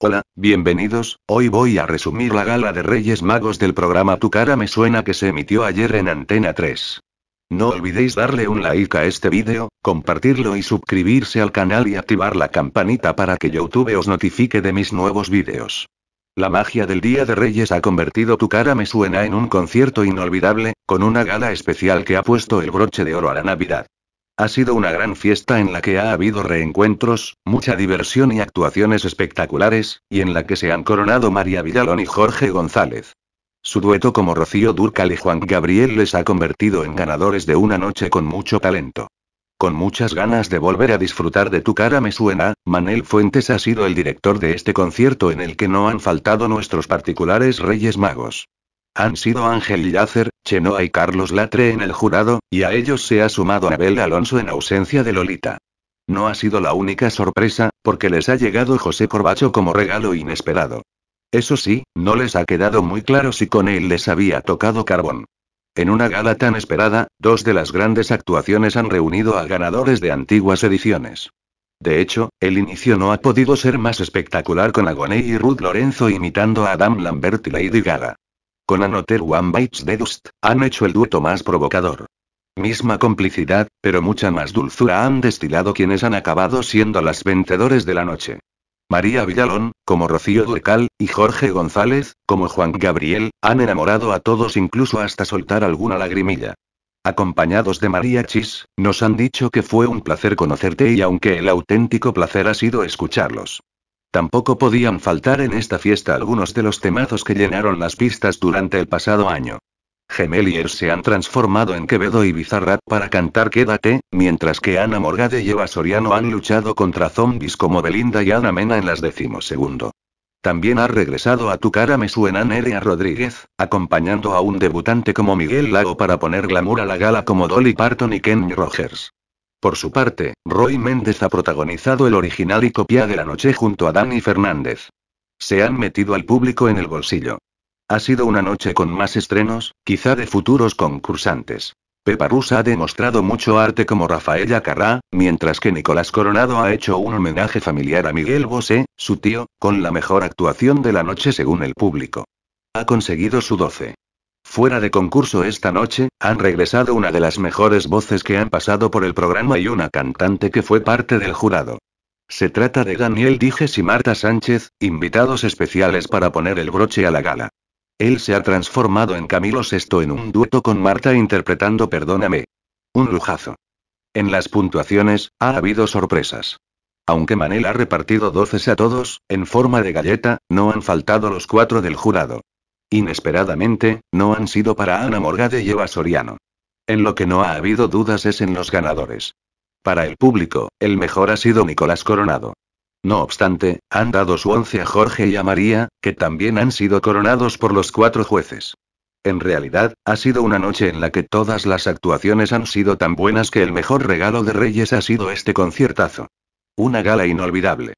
Hola, bienvenidos, hoy voy a resumir la gala de Reyes Magos del programa Tu cara me suena que se emitió ayer en Antena 3. No olvidéis darle un like a este vídeo, compartirlo y suscribirse al canal y activar la campanita para que YouTube os notifique de mis nuevos vídeos. La magia del Día de Reyes ha convertido Tu cara me suena en un concierto inolvidable, con una gala especial que ha puesto el broche de oro a la Navidad. Ha sido una gran fiesta en la que ha habido reencuentros, mucha diversión y actuaciones espectaculares, y en la que se han coronado María Villalón y Jorge González. Su dueto como Rocío Durcal y Juan Gabriel les ha convertido en ganadores de una noche con mucho talento. Con muchas ganas de volver a disfrutar de tu cara me suena, Manel Fuentes ha sido el director de este concierto en el que no han faltado nuestros particulares Reyes Magos. Han sido Ángel Yacer, Chenoa y Carlos Latre en el jurado, y a ellos se ha sumado Abel Alonso en ausencia de Lolita. No ha sido la única sorpresa, porque les ha llegado José Corbacho como regalo inesperado. Eso sí, no les ha quedado muy claro si con él les había tocado carbón. En una gala tan esperada, dos de las grandes actuaciones han reunido a ganadores de antiguas ediciones. De hecho, el inicio no ha podido ser más espectacular con Agoné y Ruth Lorenzo imitando a Adam Lambert y Lady Gaga. Con Anoter One Bites the Dust, han hecho el dueto más provocador. Misma complicidad, pero mucha más dulzura han destilado quienes han acabado siendo las vencedores de la noche. María Villalón, como Rocío Durcal, y Jorge González, como Juan Gabriel, han enamorado a todos incluso hasta soltar alguna lagrimilla. Acompañados de María Chis, nos han dicho que fue un placer conocerte y aunque el auténtico placer ha sido escucharlos. Tampoco podían faltar en esta fiesta algunos de los temazos que llenaron las pistas durante el pasado año. Gemeliers se han transformado en Quevedo y Bizarrat para cantar Quédate, mientras que Ana Morgade y Eva Soriano han luchado contra zombies como Belinda y Ana Mena en las decimosegundo. También ha regresado a tu cara me suena Nerea Rodríguez, acompañando a un debutante como Miguel Lago para poner glamour a la gala como Dolly Parton y Kenny Rogers. Por su parte, Roy Méndez ha protagonizado el original y copia de la noche junto a Dani Fernández. Se han metido al público en el bolsillo. Ha sido una noche con más estrenos, quizá de futuros concursantes. Pepa Rusa ha demostrado mucho arte como Rafaela Carrá, mientras que Nicolás Coronado ha hecho un homenaje familiar a Miguel Bosé, su tío, con la mejor actuación de la noche según el público. Ha conseguido su 12. Fuera de concurso esta noche, han regresado una de las mejores voces que han pasado por el programa y una cantante que fue parte del jurado. Se trata de Daniel Dijes y Marta Sánchez, invitados especiales para poner el broche a la gala. Él se ha transformado en Camilo Sesto en un dueto con Marta interpretando Perdóname. Un lujazo. En las puntuaciones, ha habido sorpresas. Aunque Manel ha repartido doces a todos, en forma de galleta, no han faltado los cuatro del jurado. Inesperadamente, no han sido para Ana Morgade y Eva Soriano. En lo que no ha habido dudas es en los ganadores. Para el público, el mejor ha sido Nicolás Coronado. No obstante, han dado su once a Jorge y a María, que también han sido coronados por los cuatro jueces. En realidad, ha sido una noche en la que todas las actuaciones han sido tan buenas que el mejor regalo de Reyes ha sido este conciertazo. Una gala inolvidable.